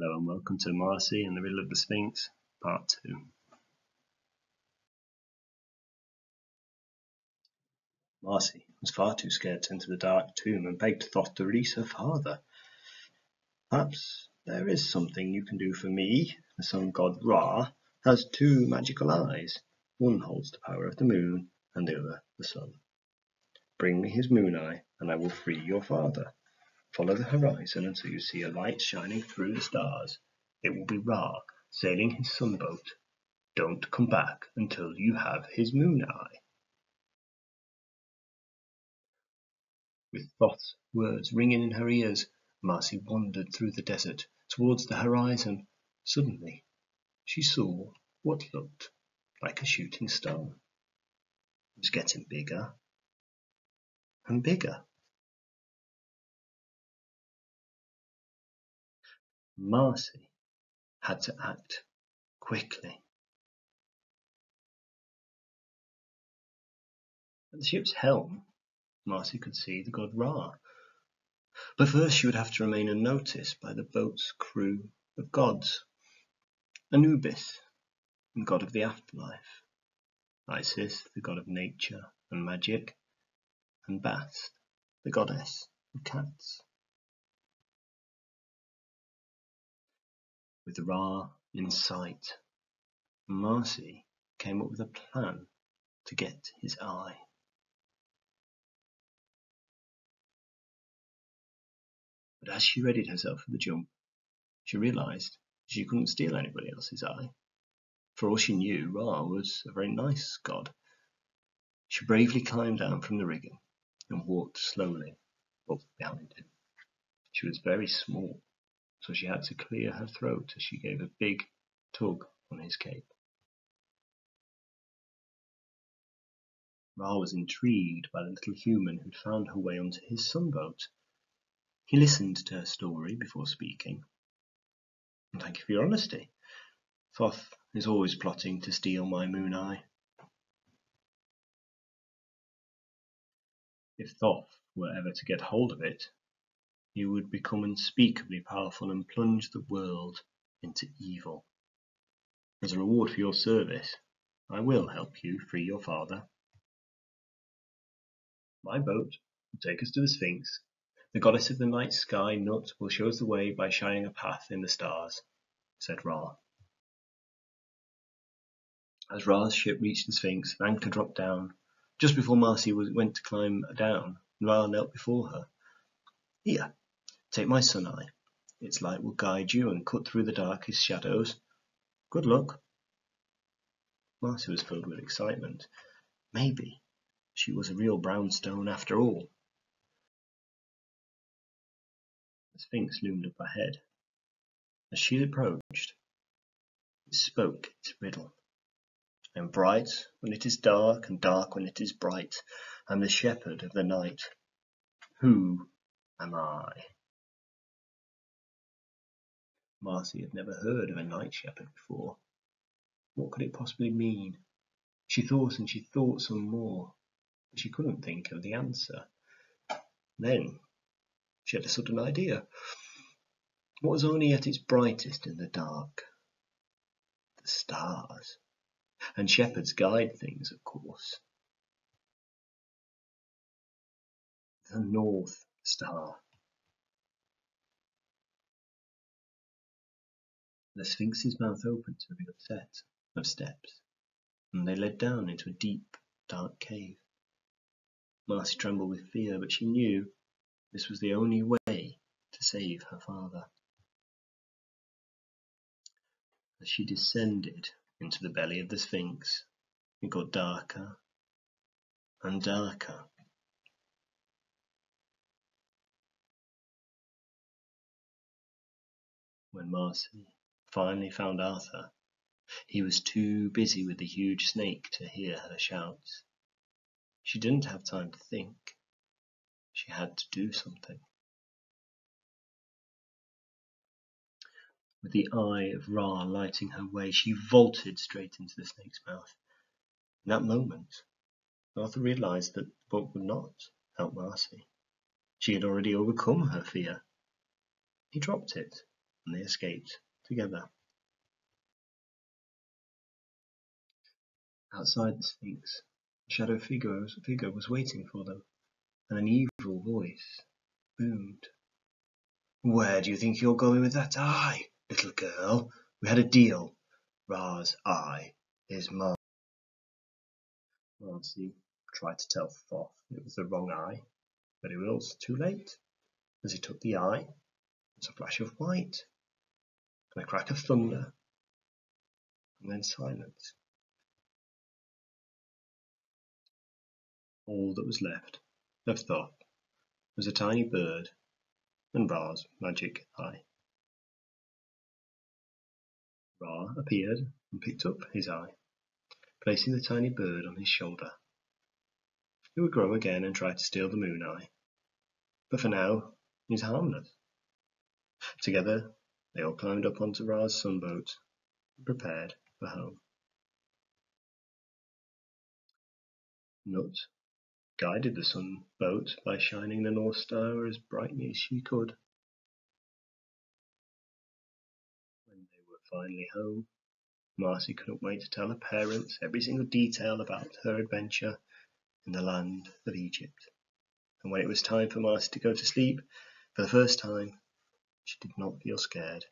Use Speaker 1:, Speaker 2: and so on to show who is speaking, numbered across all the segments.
Speaker 1: Hello and welcome to Marcy in the Riddle of the Sphinx, Part 2. Marcy was far too scared to enter the dark tomb and begged Thoth to release her father. Perhaps there is something you can do for me. The sun god Ra has two magical eyes. One holds the power of the moon and the other the sun. Bring me his moon eye and I will free your father. Follow the horizon until you see a light shining through the stars. It will be Ra sailing his sunboat. Don't come back until you have his moon eye. With Thoth's words ringing in her ears, Marcy wandered through the desert towards the horizon. Suddenly, she saw what looked like a shooting star. It was getting bigger and bigger. Marcy had to act quickly. At the ship's helm, Marcy could see the god Ra. But first she would have to remain unnoticed by the boat's crew of gods. Anubis, the god of the afterlife. Isis, the god of nature and magic. And Bast, the goddess of cats. With Ra in sight, Marcy came up with a plan to get his eye. But as she readied herself for the jump, she realized she couldn't steal anybody else's eye. For all she knew, Ra was a very nice god. She bravely climbed down from the rigging and walked slowly up behind him. She was very small, so she had to clear her throat as she gave a big tug on his cape. Ra was intrigued by the little human who'd found her way onto his sunboat. He listened to her story before speaking. Thank you for your honesty. Thoth is always plotting to steal my moon eye. If Thoth were ever to get hold of it, you would become unspeakably powerful and plunge the world into evil. As a reward for your service, I will help you free your father. My boat will take us to the Sphinx. The goddess of the night sky, Nut, will show us the way by shining a path in the stars, said Ra. As Ra's ship reached the Sphinx, an anchor dropped down. Just before Marcy went to climb down, Ra knelt before her. Here, Take my sun eye. Its light will guide you and cut through the darkest shadows. Good luck. Marcy was filled with excitement. Maybe she was a real brownstone after all. The Sphinx loomed up ahead. As she approached, it spoke its riddle. I am bright when it is dark, and dark when it is bright. I am the shepherd of the night. Who am I? Marcy had never heard of a night shepherd before. What could it possibly mean? She thought and she thought some more, but she couldn't think of the answer. Then she had a sudden idea. What was only at its brightest in the dark? The stars. And shepherds guide things, of course. The North Star. The Sphinx's mouth opened to reveal a set of steps, and they led down into a deep, dark cave. Marcy trembled with fear, but she knew this was the only way to save her father. As she descended into the belly of the Sphinx, it got darker and darker. When Marcy finally found Arthur, he was too busy with the huge snake to hear her shouts. She didn't have time to think. She had to do something. With the eye of Ra lighting her way, she vaulted straight into the snake's mouth. In that moment, Arthur realized that the book would not help Marcy. She had already overcome her fear. He dropped it and they escaped together. Outside the Sphinx, a shadow figure figure was waiting for them, and an evil voice boomed. Where do you think you're going with that eye, little girl? We had a deal. Ra's eye is mine. Marcy tried to tell Thoth it was the wrong eye, but it was too late. As he took the eye, there was a flash of white, and a crack of thunder, and then silence. All that was left of Thoth was a tiny bird and Ra's magic eye. Ra appeared and picked up his eye, placing the tiny bird on his shoulder. He would grow again and try to steal the moon eye, but for now he he's harmless. Together they all climbed up onto Ra's sunboat and prepared for home. Nut guided the sun boat by shining the North Star as brightly as she could. When they were finally home, Marcy couldn't wait to tell her parents every single detail about her adventure in the land of Egypt. And when it was time for Marcy to go to sleep, for the first time, she did not feel scared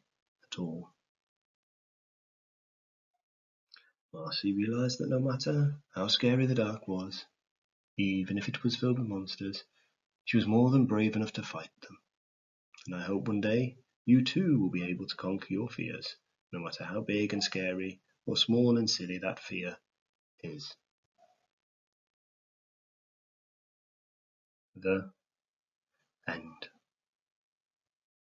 Speaker 1: at all. Marcy realized that no matter how scary the dark was, even if it was filled with monsters, she was more than brave enough to fight them. And I hope one day you too will be able to conquer your fears, no matter how big and scary or small and silly that fear is. The end.